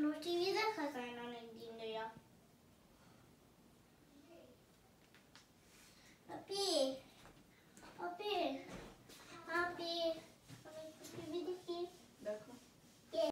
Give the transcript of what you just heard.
noite